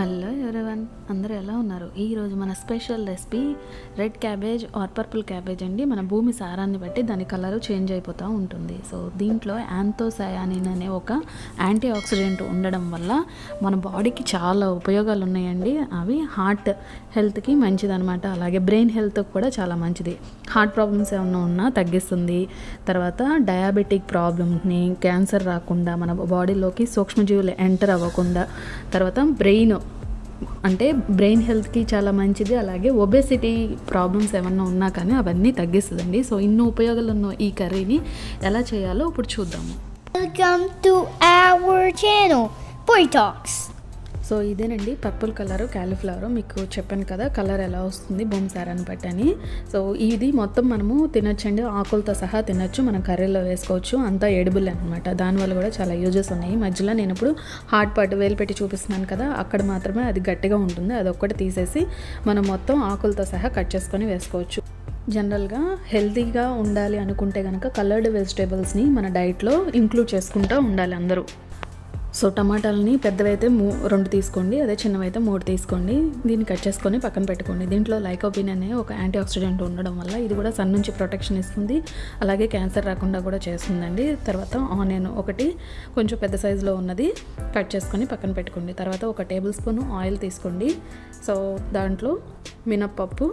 Hello everyone? అందరూ ఎలా ఉన్నారు? ఈరోజు మన special recipe red cabbage or purple cabbage అండి. మన భూమి సారాన్ని బట్టి దాని కలర్ చేంజ్ అయిపోతూ ఉంటుంది. సో దీంట్లో యాంతోసయానిన్ అనే ఒక యాంటీ ఆక్సిడెంట్ ఉండడం వల్ల మన బాడీకి చాలా ఉపయోగాలు ఉన్నాయండి. అవి హార్ట్ హెల్త్కి మంచిదనమాట అలాగే బ్రెయిన్ హెల్త్కి కూడా చాలా మంచిది. హార్ట్ ప్రాబ్లమ్స్ ఏమైనా ఉన్నా తగ్గిస్తుంది. తర్వాత డయాబెటిక్ ప్రాబ్లమ్ని క్యాన్సర్ రాకుండా మన బాడీలోకి సూక్ష్మజీవులు ఎంటర్ అవ్వకుండా తర్వాత బ్రెయిన్ అంటే బ్రెయిన్ హెల్త్కి చాలా మంచిది అలాగే ఒబేసిటీ ప్రాబ్లమ్స్ ఏమన్నా ఉన్నా కానీ అవన్నీ తగ్గిస్తుందండి సో ఇన్ని ఉపయోగాలు ఉన్న ఈ కర్రీని ఎలా చేయాలో ఇప్పుడు చూద్దాము welcome to our channel Boy Talks. So ఇదేనండి పర్పుల్ కలరు క్యాలీఫ్లవర్. మీకు చెప్పాను కదా కలర్ ఎలా వస్తుంది బొమ్సారాన్ని బట్టని సో ఇది మొత్తం మనము తినొచ్చండి ఆకులతో సహా తినొచ్చు మనం కర్రీలో వేసుకోవచ్చు. అంతా ఎడిబుల్ అనమాట దానివల్ల కూడా చాలా యూజెస్ ఉన్నాయి. మధ్యలో నేను ఇప్పుడు హాట్ పార్ట్ వేలు పెట్టి చూపిస్తున్నాను కదా అక్కడ మాత్రమే అది గట్టిగా ఉంటుంది. అది తీసేసి మనం మొత్తం ఆకులతో సహా కట్ చేసుకొని వేసుకోవచ్చు. జనరల్గా హెల్తీగా ఉండాలి అనుకుంటే కనుక కలర్డ్ వెజిటేబుల్స్ని మన డైట్లో ఇంక్లూడ్ చేసుకుంటూ ఉండాలి అందరూ. సో టమాటాలని పెద్దవైతే మూ రెండు తీసుకోండి అదే చిన్నవైతే మూడు తీసుకోండి. దీన్ని కట్ చేసుకొని పక్కన పెట్టుకోండి. దీంట్లో లైకోపిన్ అనే ఒక యాంటీ ఆక్సిడెంట్ ఉండడం వల్ల ఇది కూడా సన్ నుంచి ప్రొటెక్షన్ ఇస్తుంది. అలాగే క్యాన్సర్ రాకుండా కూడా చేస్తుందండి. తర్వాత ఆనియన్ ఒకటి కొంచెం పెద్ద సైజులో ఉన్నది కట్ చేసుకొని పక్కన పెట్టుకోండి. తర్వాత ఒక టేబుల్ స్పూన్ ఆయిల్ తీసుకోండి. సో దాంట్లో మినప్పప్పు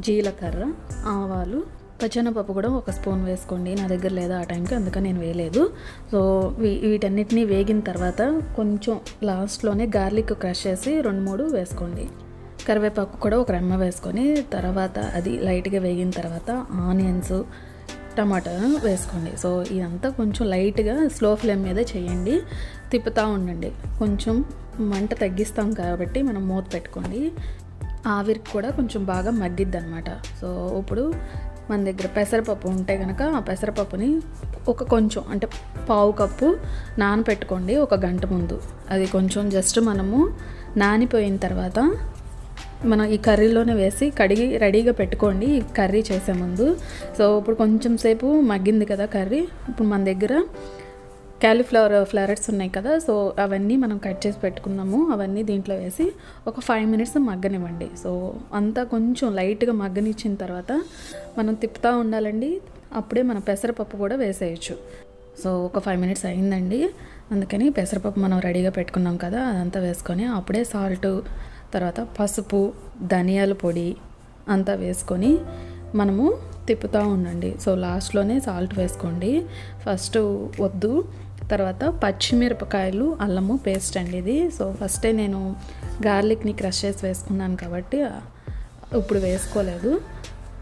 జీలకర్ర ఆవాలు పచ్చెనపప్పు కూడా ఒక స్పూన్ వేసుకోండి. నా దగ్గర లేదా ఆ టైంకి అందుకని నేను వేయలేదు. సో వీటన్నిటిని వేగిన తర్వాత కొంచెం లాస్ట్లోనే గార్లిక్ క్రష్ చేసి రెండు మూడు వేసుకోండి. కరివేపాకు కూడా ఒక రెమ్మ వేసుకొని తర్వాత అది లైట్గా వేగిన తర్వాత ఆనియన్స్ టమాటా వేసుకోండి. సో ఇదంతా కొంచెం లైట్గా స్లో ఫ్లేమ్ మీద చేయండి. తిప్పుతూ ఉండండి. కొంచెం మంట తగ్గిస్తాం కాబట్టి మనం మూత పెట్టుకోండి. ఆవిరికి కూడా కొంచెం బాగా మగ్గిద్ది అనమాట సో ఇప్పుడు మన దగ్గర పెసరపప్పు ఉంటే కనుక ఆ పెసరపప్పుని ఒక కొంచెం అంటే పావు కప్పు నానపెట్టుకోండి ఒక గంట ముందు. అది కొంచెం జస్ట్ మనము నానిపోయిన తర్వాత మనం ఈ కర్రీలోనే వేసి కడిగి రెడీగా పెట్టుకోండి ఈ కర్రీ చేసే ముందు. సో ఇప్పుడు కొంచెం సేపు మగ్గింది కదా కర్రీ. ఇప్పుడు మన దగ్గర క్యాలీఫ్లవర్ ఫ్లారెట్స్ ఉన్నాయి కదా సో అవన్నీ మనం కట్ చేసి పెట్టుకున్నాము. అవన్నీ దీంట్లో వేసి ఒక ఫైవ్ మినిట్స్ మగ్గనివ్వండి. సో అంతా కొంచెం లైట్గా మగ్గనిచ్చిన తర్వాత మనం తిప్పుతూ ఉండాలండి. అప్పుడే మన పెసరపప్పు కూడా వేసేయచ్చు. సో ఒక ఫైవ్ మినిట్స్ అయిందండి. అందుకని పెసరపప్పు మనం రెడీగా పెట్టుకున్నాం కదా అదంతా వేసుకొని అప్పుడే సాల్ట్ తర్వాత పసుపు ధనియాల పొడి అంతా వేసుకొని మనము తిప్పుతూ ఉండండి. సో లాస్ట్లోనే సాల్ట్ వేసుకోండి. ఫస్ట్ వద్దు. తర్వాత పచ్చిమిరపకాయలు అల్లము పేస్ట్ అండి ఇది. సో ఫస్టే నేను గార్లిక్ని క్రష్ చేసి వేసుకున్నాను కాబట్టి ఇప్పుడు వేసుకోలేదు.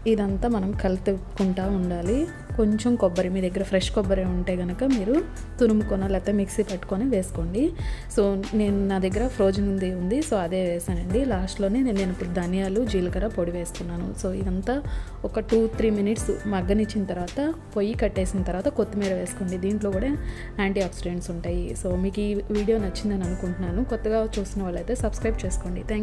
ఇదంతా మనం కలుపుకుంటూ ఉండాలి. కొంచెం కొబ్బరి మీ దగ్గర ఫ్రెష్ కొబ్బరి ఉంటే కనుక మీరు తురుముకొని లేకపోతే మిక్సీ పట్టుకొని వేసుకోండి. సో నేను నా దగ్గర ఫ్రోజన్ ఉంది ఉంది. సో అదే వేసానండి. లాస్ట్లోనే నేను నేను ఇప్పుడు ధనియాలు జీలకర్ర పొడి వేసుకున్నాను సో ఇదంతా ఒక టూ త్రీ మినిట్స్ మగ్గనిచ్చిన తర్వాత పొయ్యి కట్టేసిన తర్వాత కొత్తిమీర వేసుకోండి. దీంట్లో కూడా యాంటీ ఆక్సిడెంట్స్ ఉంటాయి. సో మీకు ఈ వీడియో నచ్చిందని అనుకుంటున్నాను. కొత్తగా చూసిన వాళ్ళైతే సబ్స్క్రైబ్ చేసుకోండి. థ్యాంక్